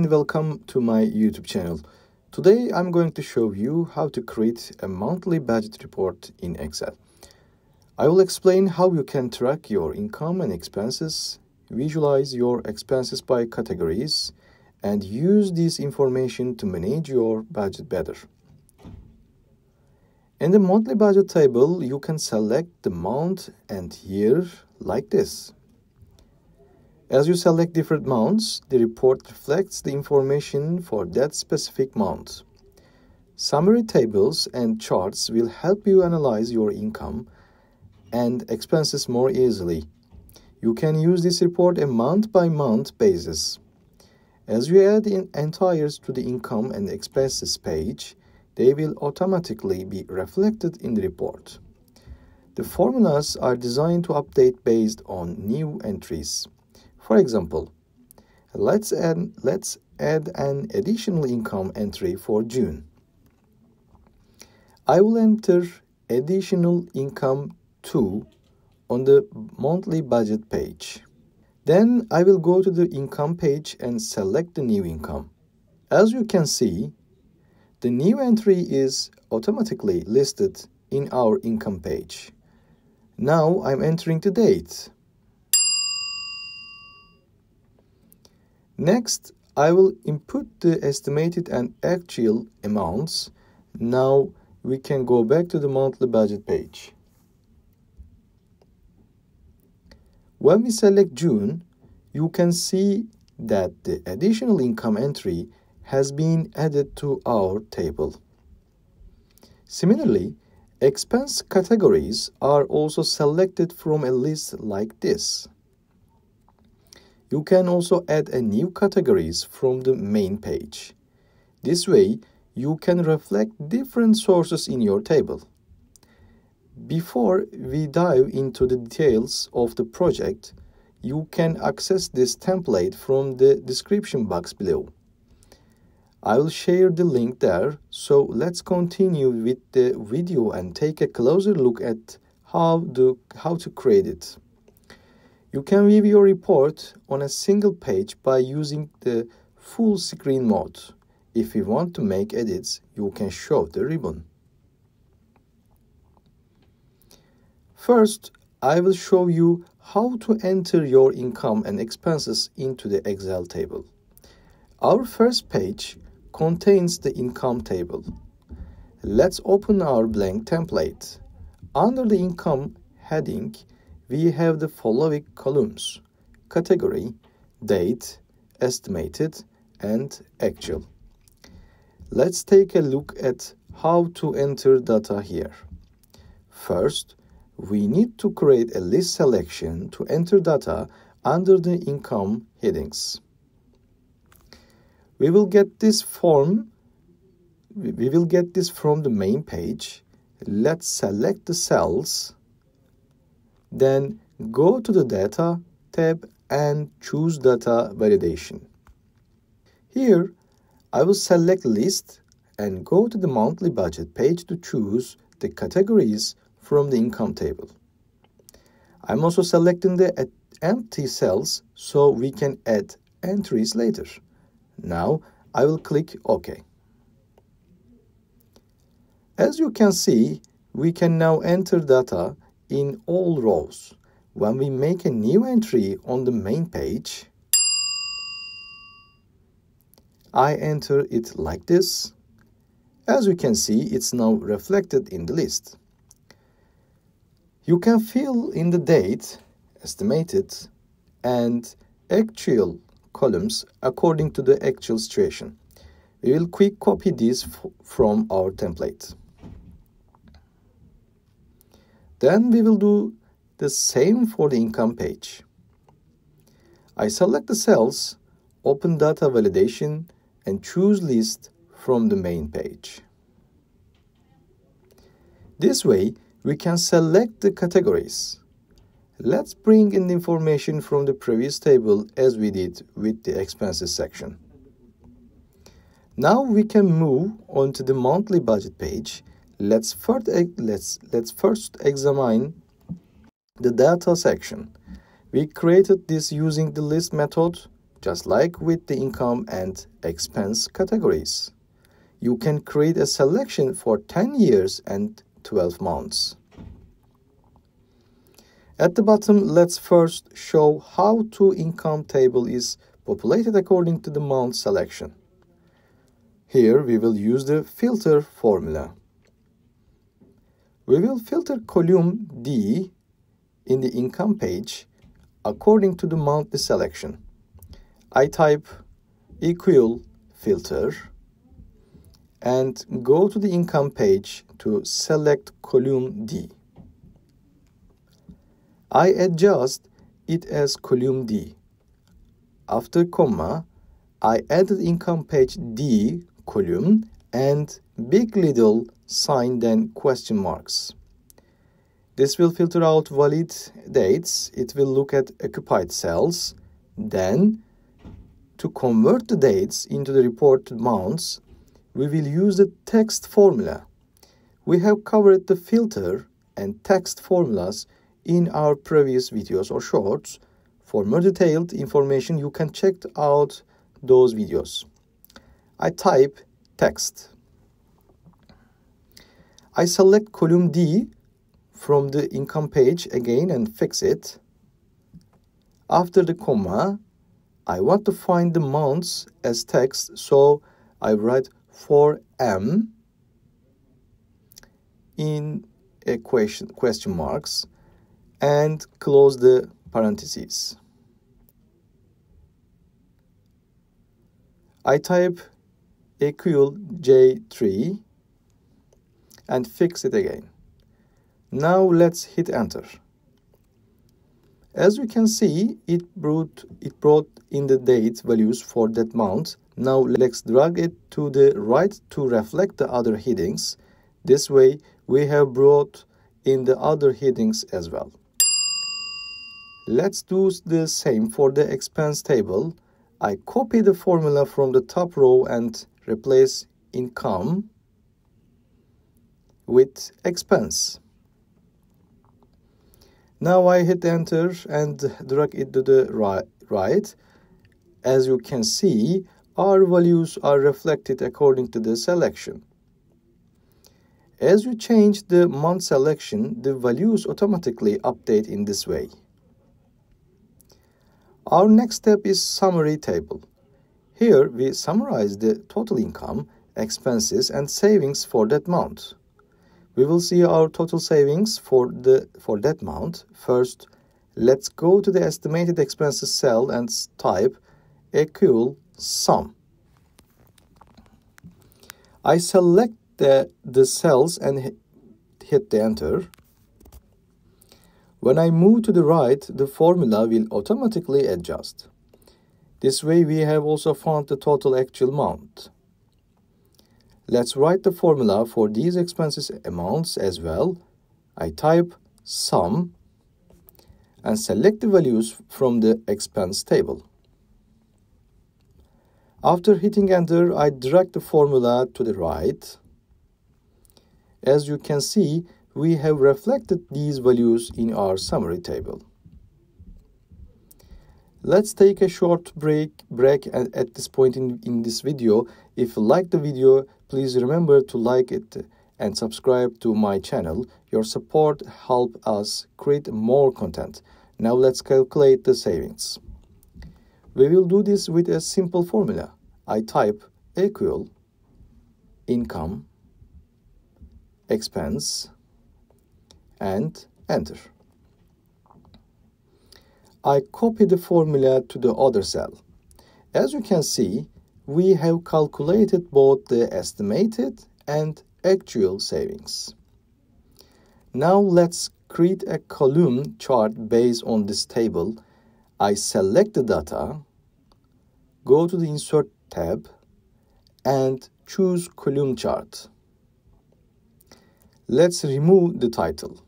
and welcome to my YouTube channel. Today I'm going to show you how to create a monthly budget report in Excel. I will explain how you can track your income and expenses, visualize your expenses by categories, and use this information to manage your budget better. In the monthly budget table, you can select the month and year like this. As you select different months, the report reflects the information for that specific month. Summary tables and charts will help you analyze your income and expenses more easily. You can use this report a month by month basis. As you add in entires to the income and expenses page, they will automatically be reflected in the report. The formulas are designed to update based on new entries. For example, let's add, let's add an additional income entry for June. I will enter additional income 2 on the monthly budget page. Then I will go to the income page and select the new income. As you can see, the new entry is automatically listed in our income page. Now I'm entering the date. Next, I will input the estimated and actual amounts. Now we can go back to the monthly budget page. When we select June, you can see that the additional income entry has been added to our table. Similarly, expense categories are also selected from a list like this. You can also add a new categories from the main page. This way, you can reflect different sources in your table. Before we dive into the details of the project, you can access this template from the description box below. I will share the link there, so let's continue with the video and take a closer look at how, the, how to create it. You can view your report on a single page by using the full screen mode. If you want to make edits, you can show the ribbon. First, I will show you how to enter your income and expenses into the Excel table. Our first page contains the income table. Let's open our blank template. Under the income heading, we have the following columns category, date, estimated, and actual. Let's take a look at how to enter data here. First, we need to create a list selection to enter data under the income headings. We will get this form we will get this from the main page. Let's select the cells then go to the Data tab and choose Data Validation. Here, I will select List and go to the Monthly Budget page to choose the categories from the income table. I'm also selecting the empty cells so we can add entries later. Now, I will click OK. As you can see, we can now enter data in all rows. When we make a new entry on the main page, I enter it like this. As you can see, it's now reflected in the list. You can fill in the date, estimated, and actual columns according to the actual situation. We will quick copy this from our template. Then we will do the same for the income page. I select the cells, open data validation, and choose list from the main page. This way, we can select the categories. Let's bring in the information from the previous table as we did with the expenses section. Now we can move on to the monthly budget page Let's first, let's, let's first examine the data section. We created this using the list method just like with the income and expense categories. You can create a selection for 10 years and 12 months. At the bottom, let's first show how to income table is populated according to the month selection. Here we will use the filter formula. We will filter column D in the income page according to the monthly selection. I type equal filter and go to the income page to select column D. I adjust it as column D. After comma, I added income page D column and big little sign then question marks. This will filter out valid dates. It will look at occupied cells. Then, to convert the dates into the reported months, we will use the text formula. We have covered the filter and text formulas in our previous videos or shorts. For more detailed information, you can check out those videos. I type text. I select column D from the income page again and fix it. After the comma, I want to find the months as text, so I write 4M in equation question marks and close the parentheses. I type equal J3 and fix it again. Now let's hit enter. As we can see, it brought, it brought in the date values for that month. Now let's drag it to the right to reflect the other headings. This way, we have brought in the other headings as well. Let's do the same for the expense table. I copy the formula from the top row and replace income with expense. Now I hit enter and drag it to the right. As you can see, our values are reflected according to the selection. As you change the month selection, the values automatically update in this way. Our next step is summary table. Here we summarize the total income, expenses and savings for that month. We will see our total savings for the for that month. First, let's go to the estimated expenses cell and type equal sum. I select the, the cells and hit the enter. When I move to the right, the formula will automatically adjust. This way we have also found the total actual amount. Let's write the formula for these expenses amounts as well. I type sum and select the values from the expense table. After hitting enter, I drag the formula to the right. As you can see, we have reflected these values in our summary table. Let's take a short break, break at, this point in, in this video. If you like the video, please remember to like it and subscribe to my channel. Your support help us create more content. Now let's calculate the savings. We will do this with a simple formula. I type equal income expense and enter. I copy the formula to the other cell. As you can see, we have calculated both the estimated and actual savings. Now let's create a column chart based on this table. I select the data, go to the Insert tab, and choose Column Chart. Let's remove the title.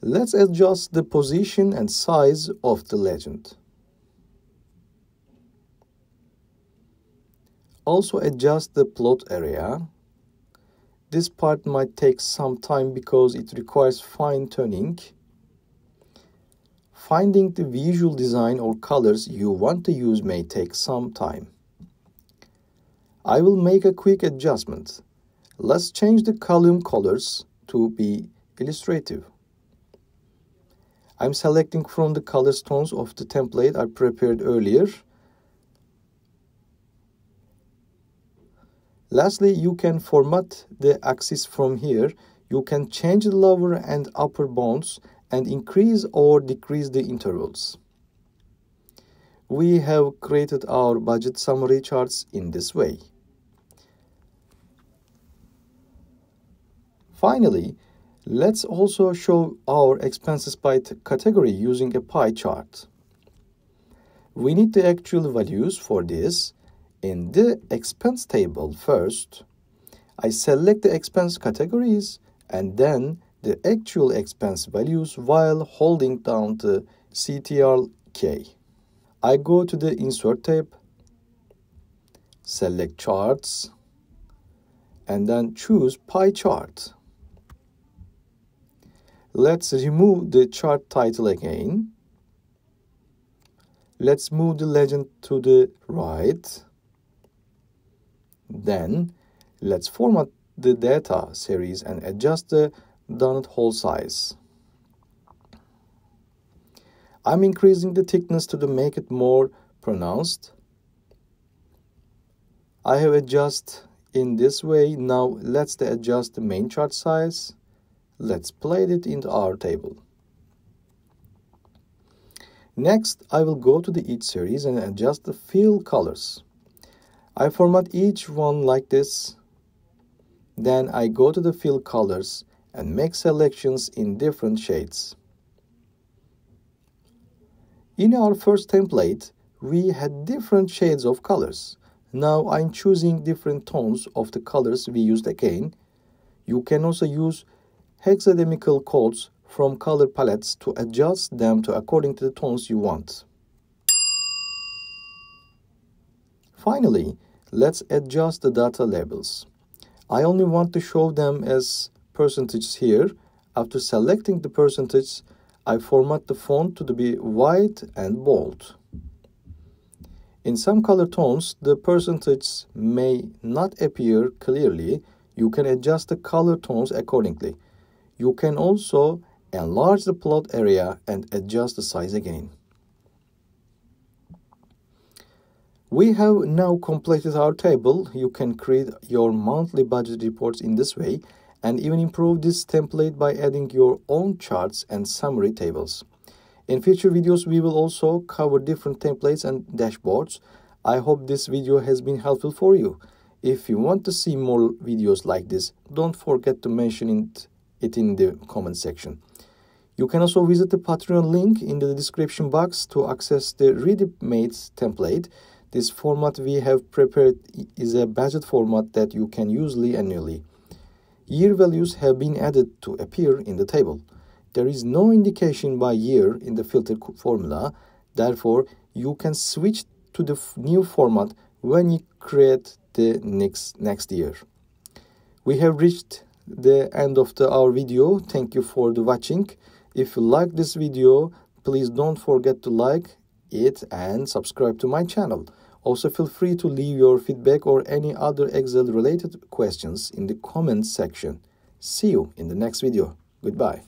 Let's adjust the position and size of the legend. Also adjust the plot area. This part might take some time because it requires fine tuning. Finding the visual design or colors you want to use may take some time. I will make a quick adjustment. Let's change the column colors to be illustrative. I'm selecting from the color tones of the template I prepared earlier. Lastly, you can format the axis from here. You can change the lower and upper bounds and increase or decrease the intervals. We have created our budget summary charts in this way. Finally, let's also show our expenses by category using a pie chart. We need the actual values for this. In the expense table first, I select the expense categories and then the actual expense values while holding down the CTRL K. I go to the Insert tab, select Charts, and then choose Pie Chart. Let's remove the chart title again. Let's move the legend to the right. Then let's format the data series and adjust the donut hole size. I'm increasing the thickness to make it more pronounced. I have adjust in this way. Now let's adjust the main chart size. Let's plate it into our table. Next, I will go to the each series and adjust the fill colors. I format each one like this. Then I go to the fill colors and make selections in different shades. In our first template, we had different shades of colors. Now I'm choosing different tones of the colors we used again. You can also use hexadecimal codes from color palettes to adjust them to according to the tones you want. Finally, let's adjust the data labels. I only want to show them as percentages here. After selecting the percentage, I format the font to be white and bold. In some color tones, the percentage may not appear clearly. You can adjust the color tones accordingly. You can also enlarge the plot area and adjust the size again. We have now completed our table. You can create your monthly budget reports in this way and even improve this template by adding your own charts and summary tables. In future videos, we will also cover different templates and dashboards. I hope this video has been helpful for you. If you want to see more videos like this, don't forget to mention it in the comment section. You can also visit the Patreon link in the description box to access the ready-made template. This format we have prepared is a budget format that you can use annually. Year values have been added to appear in the table. There is no indication by year in the filter formula. Therefore, you can switch to the new format when you create the next, next year. We have reached the end of the, our video. Thank you for the watching. If you like this video, please don't forget to like it and subscribe to my channel. Also, feel free to leave your feedback or any other Excel related questions in the comments section. See you in the next video. Goodbye.